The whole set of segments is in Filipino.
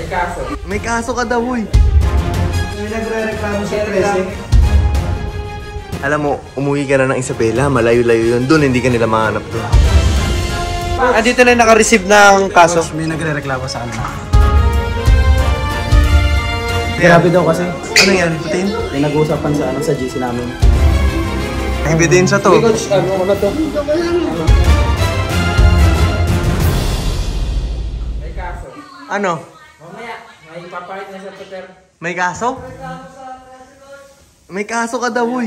May kaso. May kaso ka daw, uy. May nagre-reklamo sa 13. Alam mo, umuwi ka na ng Isabela, malayo-layo yun. Doon, hindi ka nila mahanap doon. Ah, dito na yung naka-receive ng kaso. May nagre-reklamo sa kanila. Grabe daw kasi. Ano yan, Putin? May nag-uusapan sa ano sa GC namin. Ebidensya to. Coach, ano na to? May kaso. Ano? May papahit na sa Twitter. May kaso? May kaso ka daw, uy.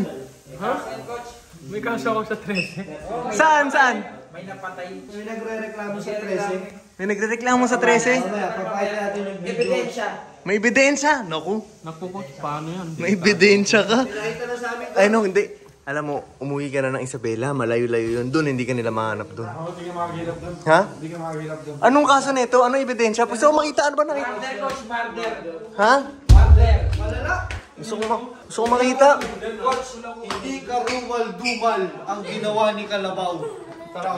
May kaso ako sa 13. Saan, saan? May napatay. May nagre-reklamo sa 13. May nagrereklamo sa 13? Mamaya, papakita natin yung video. Ebidensya. May ebidensya? Naku, Naku, paano yan? may ebidensya ka. Nakita na sa amin. Ay, no, hindi. Alam mo, umuwi ka na ng Isabela, malayo-layo yun. Doon, hindi ka nila mahanap doon. Hindi ka makakilap doon. Ha? Hindi ka makakilap doon. Anong kaso nito? Anong ebidensya? Gusto ko makita, ano ba nakita? Murder, coach. Murder. Ha? Murder. Gusto ko, ma- gusto ko makita. Coach, hindi karumal-dumal ang ginawa ni Kalabaw.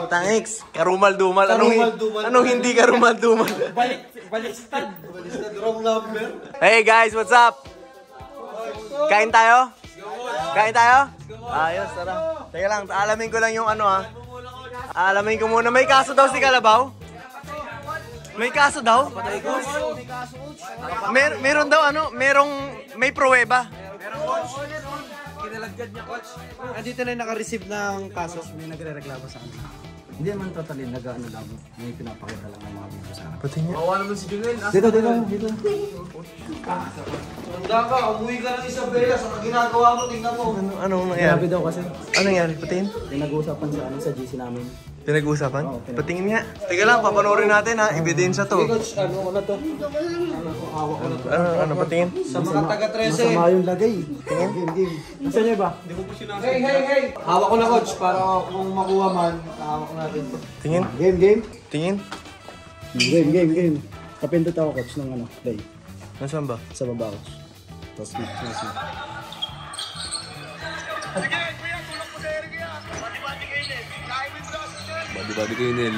Thanks. Karumal-dumal. Anong, Karumal-dumal. anong hindi karumal-dumal? Balik, baliktad. Baliktad wrong number. hey guys, what's up? Kain tayo? Kain tayo? Ayos, tara. Teka lang, alamin ko lang yung ano ha. Alamin ko muna. May kaso daw si Kalabaw? May kaso daw? Mer meron daw ano, merong may pruweba. Kinalagyan niya, coach. Ah, dito na yung naka-receive ng kaso. May nagre-reklamo sa kanila. Hindi naman totally nag-ano lang. May pinapakita lang ng mga video sa akin. Pati niya. Dito, dito, dito. Tanda ka, umuwi ka ng Isabela sa ginagawa mo, tingnan mo. Ano, anong Grabe nangyari? daw kasi. Anong nangyari? Patingin? May nag-uusapan sa ano sa GC namin. Pinag-uusapan? Oo, pinag- Patingin nga. Teka lang, papanoorin natin ha. Ebidensya to. Coach, ano na to? Ano, ano, patingin? Sa mga taga-13. Masama yung lagay. Tingin? Game, game. Niya ba? Hey, hey, hey! Hawak ko na, coach, para kung makuha man, hawak natin to. Tingin? Game, game. Tingin? Game, game, game. Kapindot ako coach ng ano, play. Nasaan ba? Sa baba coach. Tapos snap, snap, snap. Badi-badi kayo nil.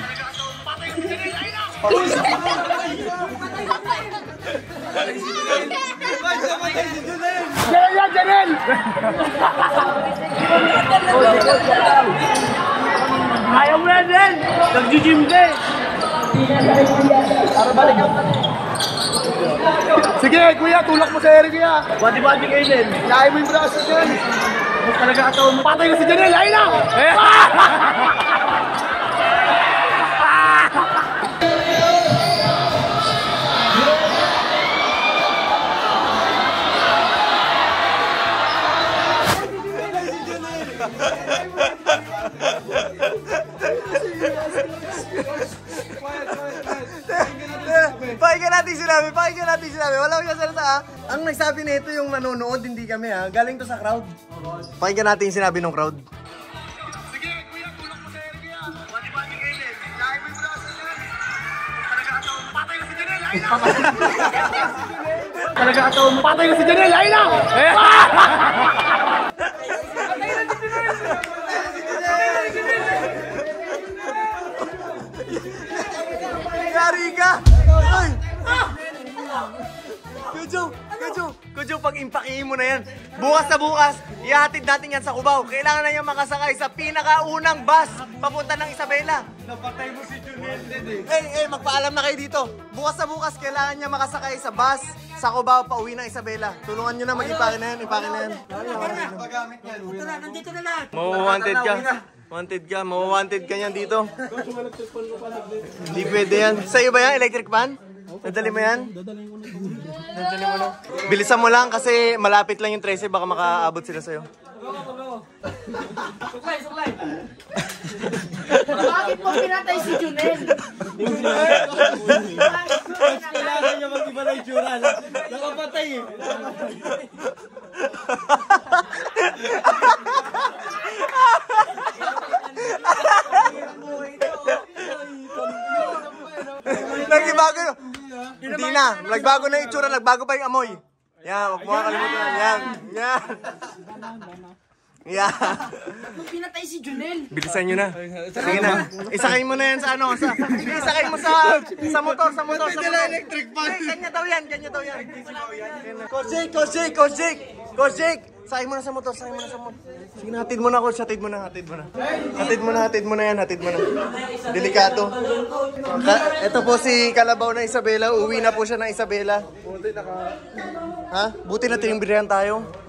Ayaw mo na din! Nag-gym din! Sige, kuya, tulak mo sa ere kuya. Bati-bati kayo din! Lahay mo yung braso dyan. Mas talaga ataw mo. Patay ka si Janelle, ayun na! Pakinggan sinabi, pakinggan natin sinabi. Wala ko yung salita ha. Ang nagsabi nito yung nanonood, hindi kami ha. Galing to sa crowd. Pakinggan natin yung sinabi ng crowd. Talaga ataw mo. Patay ka si Janelle, ayun na! Yari Kujo! Kujo! Pag impakihin mo na yan. Bukas na bukas, ihatid natin yan sa Cubao. Kailangan na yan makasakay sa pinakaunang bus papunta ng Isabela. Napatay mo si Junel din eh. Eh, eh, magpaalam na kayo dito. Bukas na bukas, kailangan niya makasakay sa bus sa Cubao pa uwi ng Isabela. Tulungan niyo na, mag-ipake na yan, ipake na yan. Pagamit niyan. Uwi na. Mawawanted ka. Wanted ka, mawawanted ka niyan dito. Hindi pwede yan. Sa iyo ba yan? Electric fan? Dadali mo yan? Dadali mo na. Bilisan mo lang kasi malapit lang yung 13, baka makaabot sila sa'yo. Suklay, suklay. Bakit mo pinatay si Junel? Kailangan niya mag-iba na itsura. Nakapatay eh. Nagbago yun. Hindi na. Nagbago na yung itsura. Nagbago pa yung amoy. Yan, huwag mo kakalimutan. Yan. Yan. Yeah. Nung pinatay si Junel. Bilisan nyo na. Sige na. Isakay mo na yan sa ano. Sa, isakay mo sa sa motor, sa motor, sa motor. electric fan. Kanya daw yan, kanya daw yan. Coach Jake. Coach Jake. Sakay mo na sa motor, sakay mo na sa motor. Sige na, hatid mo na, coach. Hatid mo na, hatid mo na. Hatid mo na, hatid mo na yan, hatid mo na. Delikado. Ka ito po si Kalabaw na Isabela. Uwi na po siya ng Isabela. Ha? Buti na tinimbrihan tayo.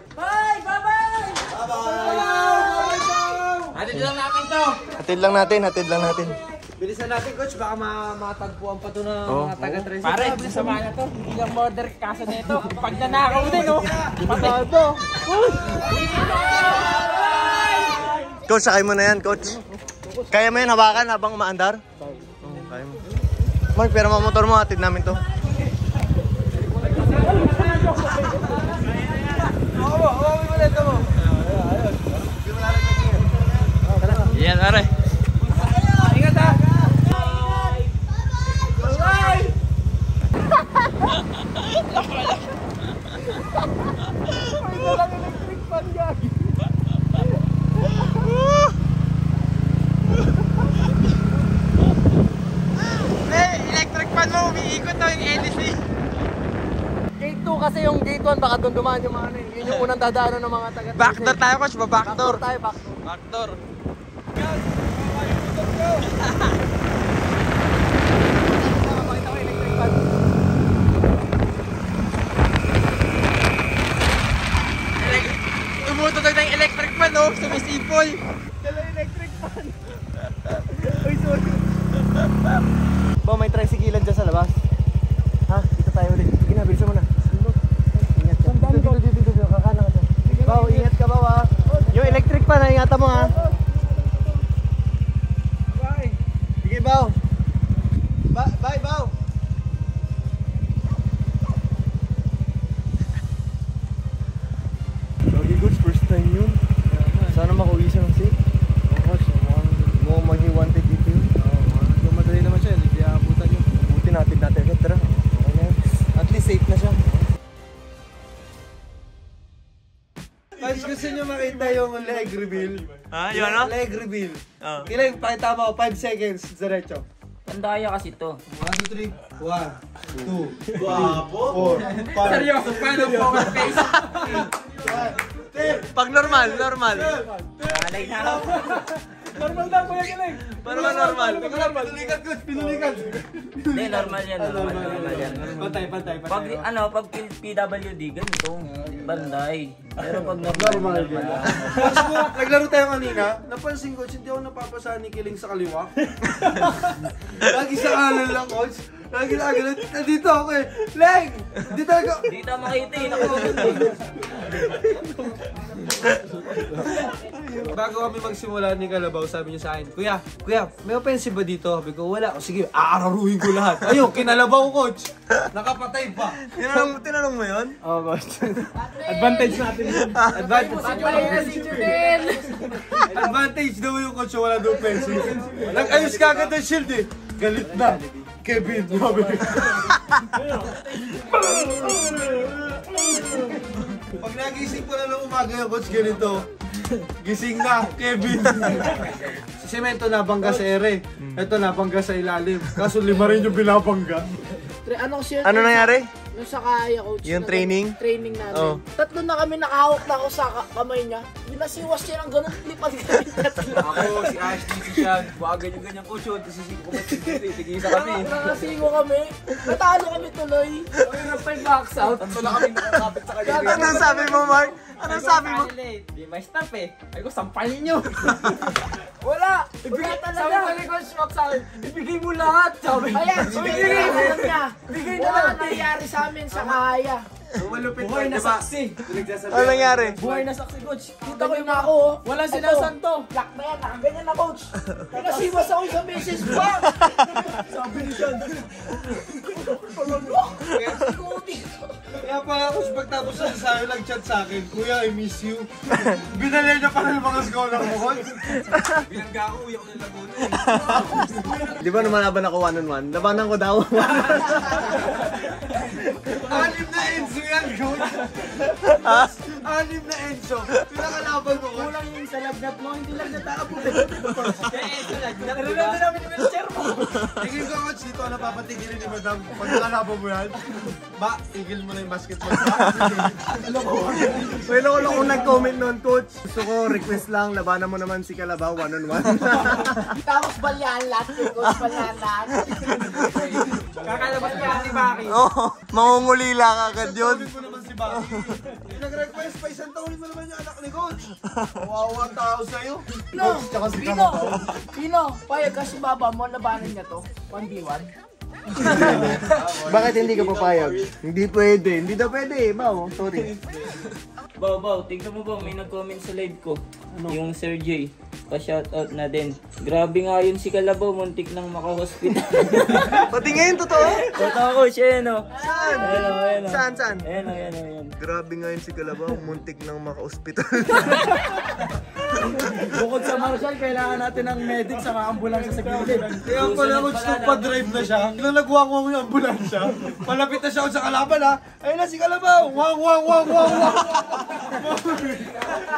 Hatid lang natin to. Hatid lang natin, hatid lang natin. Bilisan natin, coach. Baka ma matagpuan pa to ng Oh. mga taga-tres. Pare, sasama na to. Hindi lang murder kaso nito. Pag nanakaw din, oh. Patay to. Coach, sakay mo na yan, coach. Kaya mo yan hawakan habang umaandar? Oo, kaya mo. Mark, pero mamotor mo, hatid namin to. Yan, pare. Ingat ha. electric fan mo, umiikot to yung NEC. Gate 2 kasi yung gate 1, baka doon dumaan yung mga ano, yun yung unang dadaanan ng mga taga Backdoor tayo, coach. Ba-backdoor. Backdoor tayo, backdoor. Backdoor. Tumutugtog ng electric fan, oh. Sumisipol. Ba, may tricycle dyan sa labas. Ha? Dito tayo ulit. Sige na, bilisan mo na. Ingat ka. Dito, dito, dito. Kakana ka dyan. Baw, ingat ka, Baw, ha? Yung electric pa, naingatan mo, ha? Baw. Ba- bye, Baw. Lagi goods, first time yun. Sana makauwi siya ng safe. Mukhang maging wanted dito yun. Kung madali naman siya, hindi aabutan yun. Buti natin natin agad, tara. Okay na. At least safe na siya. Guys, gusto nyo makita yung leg reveal? Ha? Yung ano? Leg reveal. Oh. Kilang, pakita mo, 5 seconds, diretso. Tandaya kasi to. 1, 2, 3. 1, 2, 3, 4, 5. Seryoso, paano poker face? Pag normal, normal. Alay na ako. Normal lang, kuya Kilang. Para ba normal? Pinulikat, coach, pinulikat. Hindi, normal yan. Normal, normal yan. Pantay, pantay, pantay. Pag ano, pag PWD, ganito. Banday. Pero pag normal, normal lang. Coach mo, naglaro tayo kanina, napansin ko, hindi ako napapasahan ni Kiling sa kaliwa. Lagi sa kanan lang, coach. Lagi na ganun. Nandito ako eh. Leg! Hindi talaga. Dito makita eh. Nakapagod eh. Bago kami magsimula ni Kalabaw, sabi niya sa akin, Kuya, Kuya, may offensive ba dito? Sabi ko, wala. O sige, aararuhin ko lahat. Ayun, kinalabaw, coach. Nakapatay pa. Tinanong, tinanong mo yun? Oo, coach. Advantage natin yun. Advantage. Advantage daw yung coach, wala daw offensive. Nag-ayos ka agad ng shield eh. Galit na. Kevin, sabi. Pag nagising ko na ng umaga yung coach ganito, gising na, Kevin. si Semento nabangga sa ere. Ito nabangga sa ilalim. Kaso lima rin yung binabangga. Tra- ano? Ano nangyari? Yung sa kaya coach. Yung na- training? Training namin. Oh. Tatlo na kami nakahawak na ako sa ka- kamay niya. Binasiwas niya ng ganun. Lipad kami tatlo. Ako, si Ashley, si Sean. Baka ganyan-ganyan ko siya. Tapos si ko matigil. Tigisa kami. Nakasigo kami. Natalo kami tuloy. Kami na pa box out. Tatlo na kami nakakapit sa kanya. Anong sabi mo, Mark? Anong sabi mo? Di may stop eh. Ay ko, sampalin nyo. Rock sa akin, ibigay mo lahat. Sabi Ayan, bigay na lang niya. Bigay na ang nangyari sa amin sa kaya. Malupit Buhay na saksi. Ano nangyari? Buhay na saksi, Coach. Kita ko yung ako. oh. Ito, sinasanto. Lock na yan. Nakaganyan na coach. Pinasiwas ako sa beses. Bang! Sabi ni Sean. Kaya pala coach, pagtapos na sa akin, nag-chat sa akin, Kuya, I miss you. Binali niya pa ng mga scholar mo, coach. Binangga ako, uyak ng Laguna. Di ba naman ako one on one? Labanan ko daw. Anim na enzo yan, coach. Anim na Enzo. Pinakalaban mo. coach. Kulang yung sa lagnat mo, hindi lagnat ako. Kaya sa lagnat, Pero nandun namin yung wheelchair mo. Tingin ko, coach, dito ka napapatigilin ni madam. Pag nakalaban mo yan, ba, tigil mo na yung basketball. Well, ako lang kung nag-comment noon, coach. Gusto ko, request lang, labanan mo naman si Kalabaw one-on-one. Tapos balyahan lahat, coach balyahan lahat. Kakalabas niya si Baki. Oo, mangungulila ka agad yun. Tawagin mo naman si Baki. Nag-request pa isang taon mo naman yung anak ni coach. Kawawa ang tao sa'yo. Pino, Pino, Pino, payag ka si Baba mo, labanan niya to. 1v1. Bakit hindi ka papayag? Hindi pwede. Hindi na pwede, Mau. Sorry. Baw, baw, tignan mo ba, may nag-comment sa live ko. Yung Sir J. Pa-shoutout na din. Grabe nga yun si Kalabaw, muntik nang maka-hospital. Pati ngayon, totoo? Totoo ko siya, no? Saan? Ayan ayan. Saan, saan? Ayan ayan ayan. Grabe ngayon si Kalabaw, muntik nang maka-hospital. Bukod sa Marshall, kailangan natin ng medic sa mga ambulansya sa gilid. Kaya pala coach, nung pa-drive na siya, nung nagwang-wang yung ambulansya, palapit na siya sa kalaban ha, ayun na si Kalabaw, wang wang wang wang wang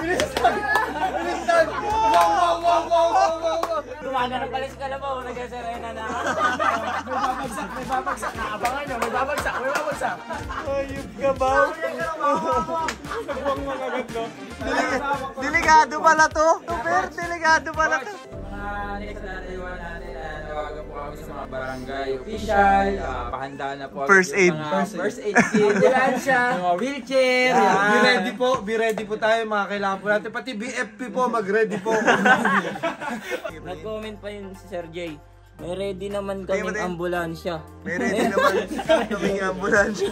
Bilisan! Wang wang wang wang wang wang wang Gumagano pala si Kalabaw, nag-serena na. May babagsak, may babagsak. Abangan nyo, may babagsak, may babagsak. Ayup ka ba? Delikado pala to. Super, delikado pala to. Mga next na kami sa mga barangay official, uh, pahanda na po First aid. mga first aid kit, ambulansya, mga wheelchair, Be yan. ready po, be ready po tayo mga kailangan po natin. Pati BFP po, mag-ready po. Nag-comment pa yun si Sir J. May ready naman kaming mati- ambulansya. May ready naman kaming ambulansya.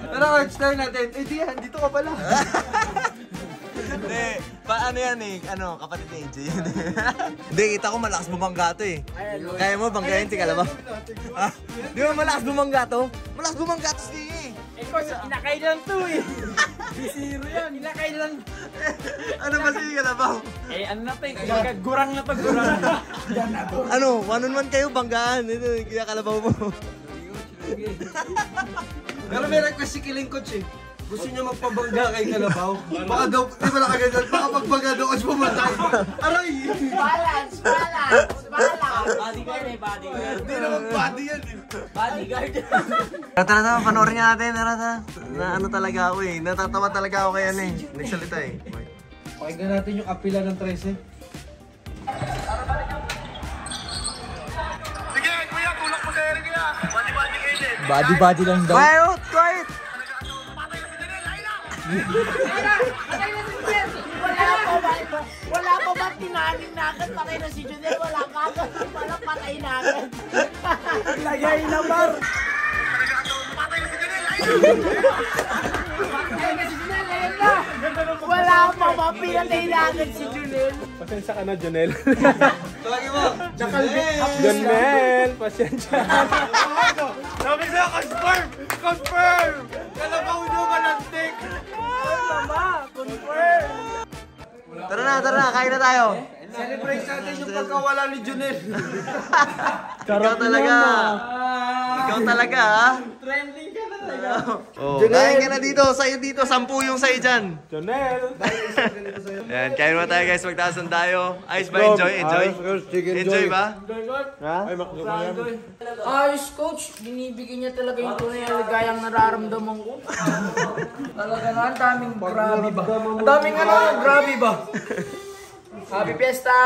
Pero coach, tayo natin, eh di yan, dito ka pala. Hindi, paano yan eh? Ano, kapatid ni AJ yun eh. Hindi, kita ko malakas bumangga to eh. Kaya mo banggayin si Kalabaw? Ah, Di ba malakas bumangga to? Malakas bumangga to si eh. Eh, coach, inakay lang to eh. Bisiro yan, inakay lang. Ano ba si Kalabaw? Eh, ano na to eh, gurang na to, gurang. Ano, one on one kayo, banggaan. Ito, kaya Kalabaw mo. Pero may request si Kiling Coach eh. Gusto niya magpabangga kay Kalabaw. Baka daw, di ba nakaganyan? Baka pagbangga daw, coach pumatay. Aray! Balance, balance, balance. Bodyguard eh, bodyguard. Hindi naman body yan eh. Bodyguard. Tara, tara, tara, panoorin nga natin. Tara, tara. Na ano talaga ako eh. Natatawa talaga ako kay ano eh. Nagsalita eh. Pakinggan natin yung apila ng 13. Body-body lang daw. Quiet! Wala pa ba, wala pa ba tinaning na agad patay na si Junel? Wala ka agad, wala patay na agad. Lagay na bar. Patay na si Junel, ayun na. Wala pa ba, pinatay na agad si Junel. Tawagin mo! Junel, pasensya. Sabi sa'yo, confirm! Confirm! Kalabaw nyo malantik! Tama, confirm. Tara na, tara na, kain na tayo. Celebrate natin yung pagkawala ni Junel. Ikaw talaga. Ikaw talaga, ha? Trending ka na talaga. Oh, ka na dito, sa'yo dito, sampu yung sa'yo dyan. Junel. Ayan, kain mo tayo guys, magtasan tayo. Ayos ba? Enjoy, enjoy? Enjoy ba? Ayos coach, binibigyan niya talaga yung tunay na ligayang nararamdaman ko. talaga nga, ang daming grabe ba? Ang daming ano, grabe ba? Happy Fiesta!